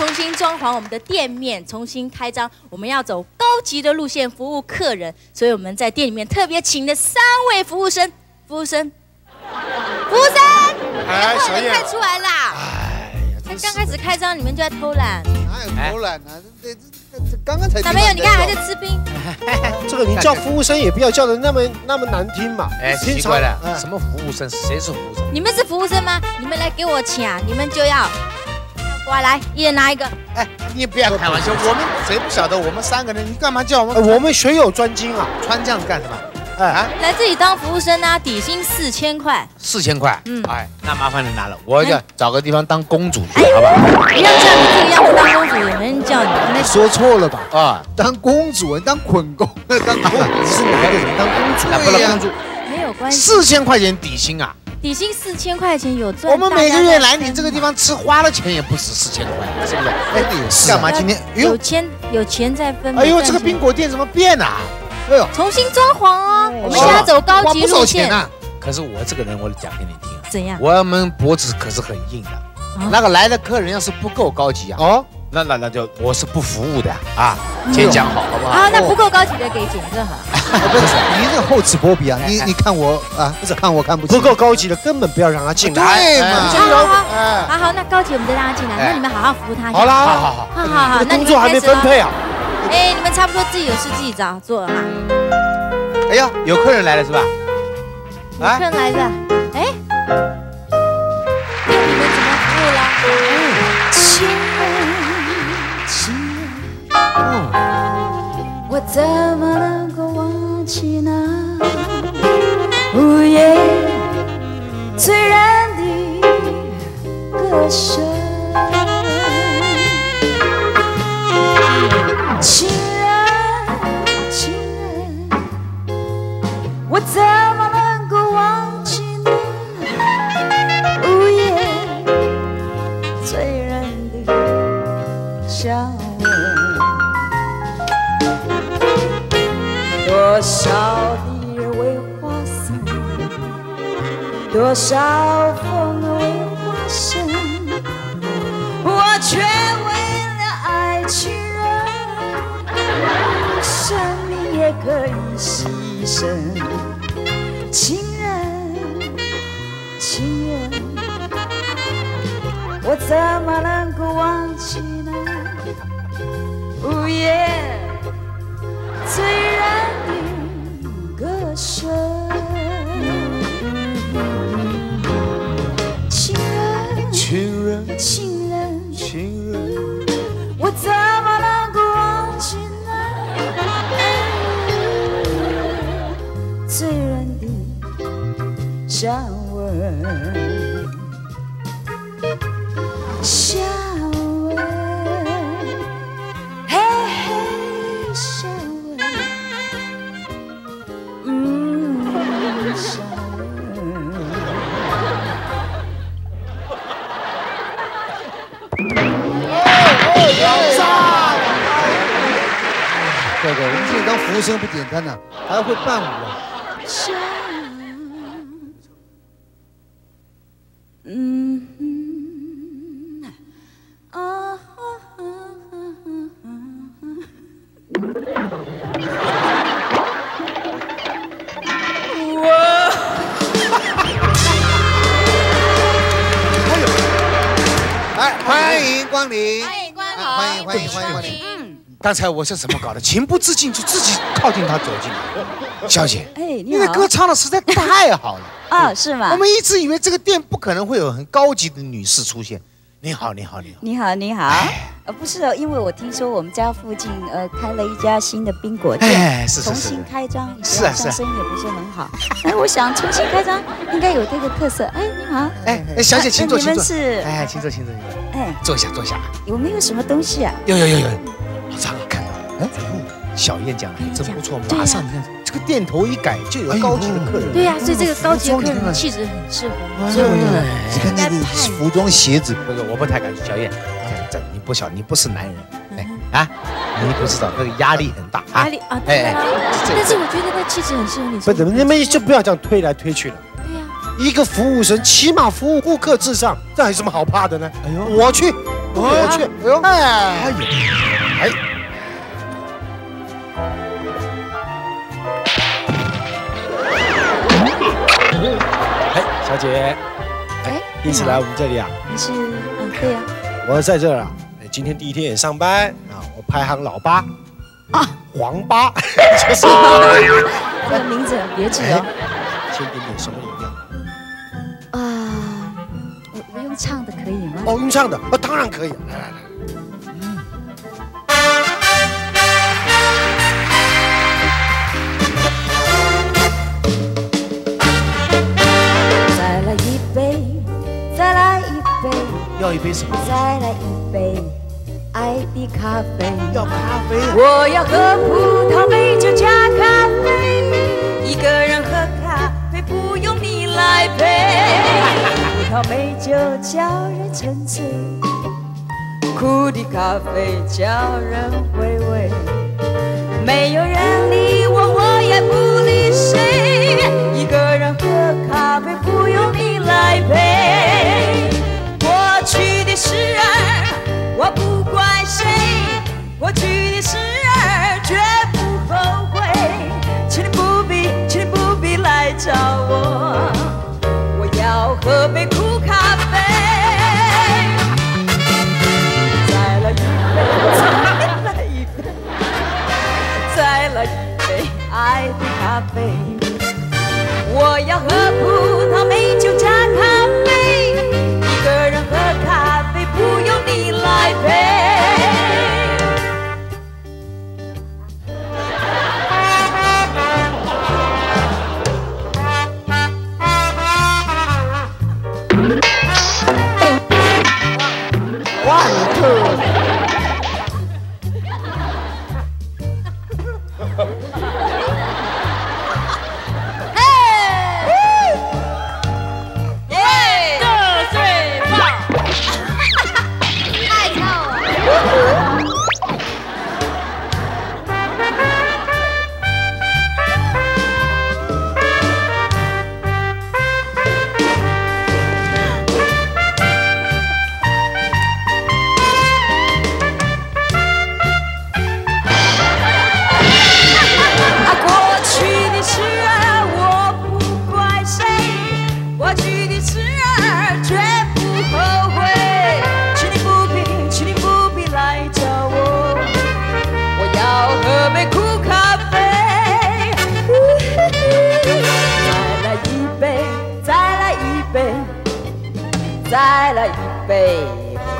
重新装潢我们的店面，重新开张，我们要走高级的路线服务客人，所以我们在店里面特别请了三位服务生，服务生，服务生，哎，小叶，快出来啦！哎呀，才刚开始开张，你们就在偷懒。哪有偷懒呢？这这这这刚刚才。小朋友，你看还在吃冰。这个你叫服务生也不要叫的那么那么难听嘛。哎，奇怪了，哎什么服务生？谁是服务生？你们是服务生吗？你们来给我请啊！你们就要过来，一人拿一个。哎，你不要开玩笑，我们谁不晓得我们三个人？你干嘛叫我哎们我们学有专精啊。穿这样子干什么？哎，啊，来这里当服务生啊，底薪四千块。四千块，嗯哎，那麻烦你拿了，我要找个地方当公主去，好吧？不要叫你这个样子当公主，也没人叫你？你说错了吧？啊，当公主，你当捆工，当公你是哪一个人当公主？那不能公主，没有关系，四千块钱底薪啊！底薪四千块钱有赚。我们每个月来你这个地方吃花了钱也不止四千块，是不是？哎，是啊干嘛今天？有钱有钱再分。哎呦，这个冰果店怎么变了？哎呦，重新装潢哦，我们现在走高级花不少路线。钱啊。可是我这个人，我讲给你听啊，怎样？我们脖子可是很硬的。那个来的客人要是不够高级啊，哦，那那那就我是不服务的啊，先讲好，好不好？啊，那不够高级的给剪个好。不是你这厚此薄彼啊！你你看我啊，不是看我看不起，不够高级的根本不要让他进来。对嘛？好好好，哎，好好，那高级我们再让他进来，哎那你们好好服务他一下。好啦，好好好，好好好，那工作还没分配。啊。哎，你们差不多自己有事自己找做哈。哎呀，有客人来了是吧？有客人来了，我怎么能多少的为花死，多少风为花生，我却为了爱情人，生命也可以牺牲。情人，情人，我怎么能够忘记呢午夜的香吻？香吻，嘿嘿，香吻，嗯，香吻。对对，我们现在当服务生不简单呐，还要会伴舞。光临，欢迎光临啊欢迎欢迎欢迎欢迎。嗯，刚才我是怎么搞的？情不自禁就自己靠近他走进来。小姐，哎，你你的歌唱的实在太好了。啊，是吗？我们一直以为这个店不可能会有很高级的女士出现。你好，你好，你好。你好，你好。呃，不是哦，因为我听说我们家附近呃开了一家新的冰果店，哎，是是重新。开张，是啊是啊生意也不是很好。哎，我想重新开张应该有这个特色。哎，你好，哎哎，小姐，呃请坐，你请坐。们是哎，请坐，请坐，请坐。哎，坐下，坐下。有没有什么东西啊？有有有有，老张看到，哎，小燕讲的还真不错，马上你看这个店头一改就有高级的客人。对呀，所以这个高级的客人气质很适合，所以我觉得你看那个服装鞋子，这个我不太敢说，小燕，这这你不小，你不是男人，哎啊，你不知道那个压力很大啊。压。力啊，对啊。这但是我觉得那气质很适合你。不是，你们就不要这样推来推去了。对呀，一个服务生起码服务顾客至上，这还有什么好怕的呢？哎呦，我去，我去，哎呦，哎，哎呦，小姐，哎，第一次来我们这里啊？你是嗯对呀，我在这儿啊，哎今天第一天也上班啊，我排行老八啊，黄八，就是这个名字别指哦。先点点什么饮料？啊，我我用唱的可以吗？哦，用唱的，啊，当然可以，来来来。要一杯什么？再来一杯爱的咖啡。要咖啡啊！我要喝葡萄美酒加咖啡，一个人喝咖啡不用你来陪。葡萄美酒叫人沉醉，苦的咖啡叫人回味。没有人理我，我也不理谁。一个人喝咖啡不用你来陪。过去的事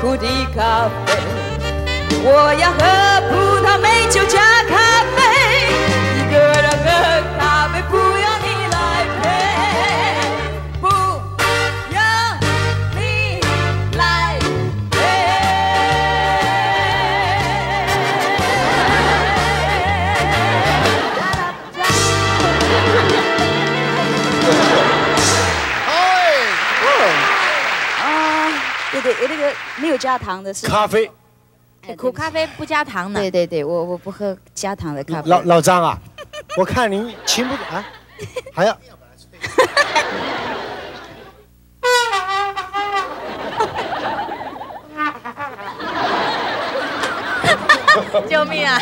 苦的咖啡。我要喝葡萄美酒加咖对对，那个没有加糖的是咖啡，哎苦咖啡不加糖的对，对对，我我不喝加糖的咖啡。老老张啊，我看您情不啊，还要。救命啊！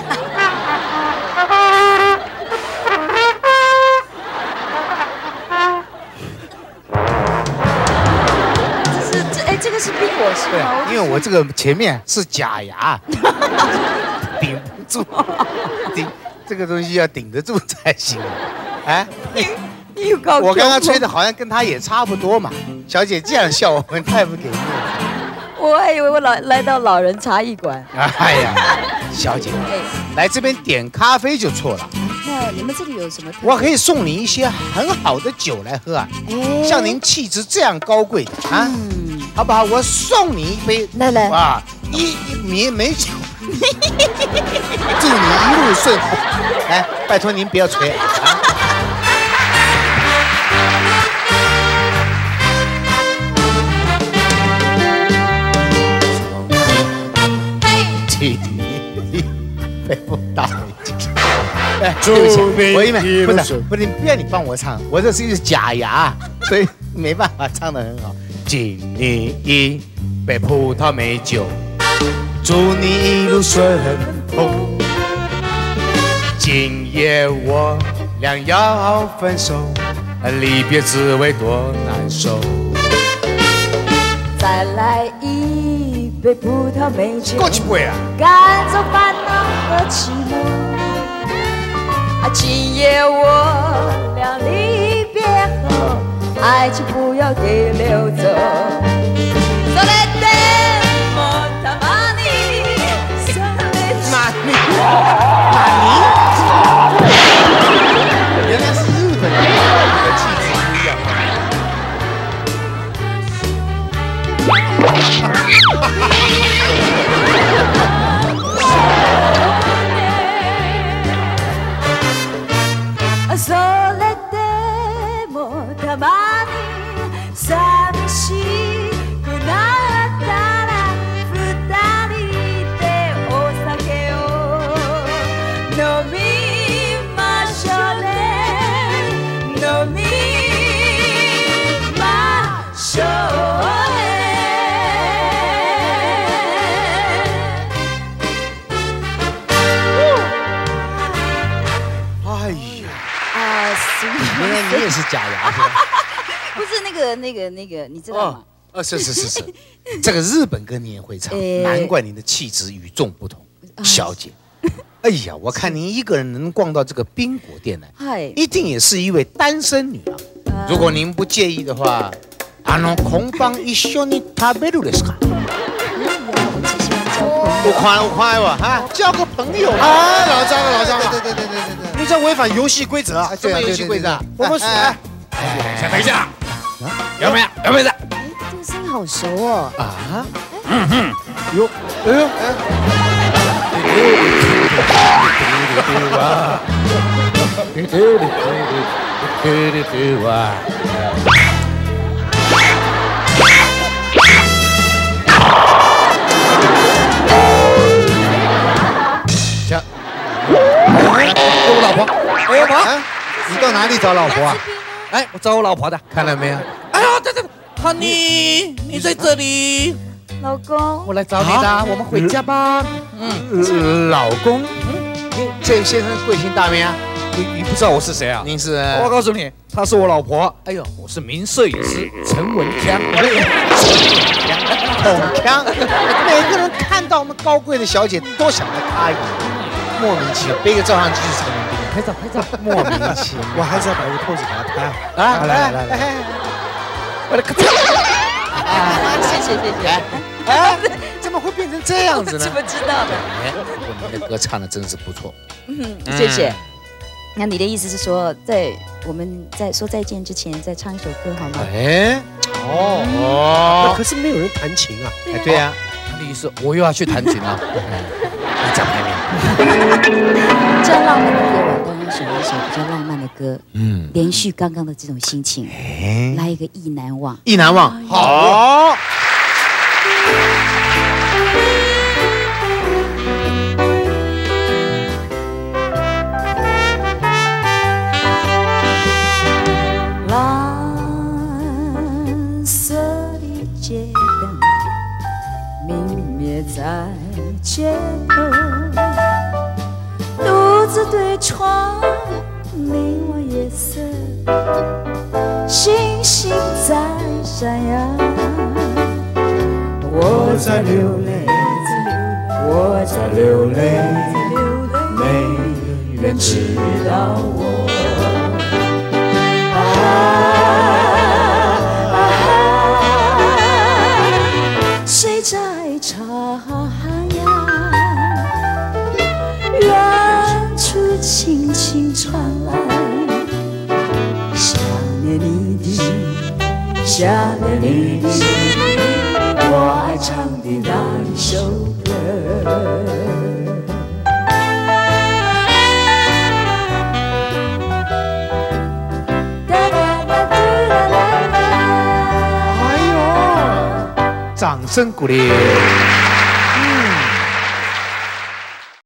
对啊，因为我这个前面是假牙，顶不住，顶这个东西要顶得住才行。哎，你有搞我刚刚吹的，好像跟他也差不多嘛。小姐这样笑我们太不给面了。我还以为我来来到老人茶艺馆。哎呀，小姐，哎，来这边点咖啡就错了。那你们这里有什么？我可以送你一些很好的酒来喝啊，哎像您气质这样高贵的啊，嗯，好不好？我送你一杯来来，啊，一一米美酒，祝你一路顺风。来，拜托您不要吹啊。请你背不到美酒。哎，对不起，我因为不是不是，你不要你帮我唱，我这是一个假牙，所以没办法唱得很好。敬你一杯葡萄美酒，祝你一路顺风。今夜我俩要分手，离别滋味多难受。再来一杯葡萄美酒，过去杯啊！赶走烦恼和寂寞。啊，今夜我俩离别后，爱情不要给溜走。啊，是原来你也是假牙是吧？不是那个那个那个，你知道吗哦？，哦，是是是是，这个日本歌你也会唱，呃难怪你的气质与众不同，小姐。哎呀，我看您一个人能逛到这个冰果店来，嗨，一定也是一位单身女郎。如果您不介意的话，あの空帮一緒に食べるですか？我只喜欢交朋友。我快我快吧哈，交个朋友啊！ 这违反游戏规则。啊！什么游戏规则。啊？我们是哎，先等一下，有没有？有没有？哎，这个声音好熟哦。啊，哟，哎呦，我老婆，哎呦妈！你到哪里找老婆啊？哎，我找我老婆的。看到没有？哎呦，对对，Honey，你在这里，老公，我来找你的，我们回家吧。嗯，呃老公，嗯这位先生贵姓大名啊？你你不知道我是谁啊？您是？我告诉你，她是我老婆。哎呦，我是名摄影师陈文强。孔强，每个人看到我们高贵的小姐都想来她一眼，莫名其妙，背个照相机就是陈文斌，拍照拍照。莫名其妙我还是要把这个透子给他拍好。来来来来，我的个谢谢谢谢。哎，怎么会变成这样子呢怎？么知道的？哎，我们的歌唱的真是不错。嗯，谢谢。那你的意思是说，在我们在说再见之前，再唱一首歌好吗？哎，哦可是没有人弹琴啊。哎，对呀，他的意思，我又要去弹琴了。你讲排名。这样浪漫的夜晚刚刚选了一首比较浪漫的歌，嗯，连续刚刚的这种心情，哎，来一个意难忘。意难忘。好。闪耀。我在流泪，我在流泪，没人知道我。啊啊谁在唱呀？远处轻轻传来的，想念你的，我爱唱的那一首歌。哒哒哒哒哒哒掌声鼓励。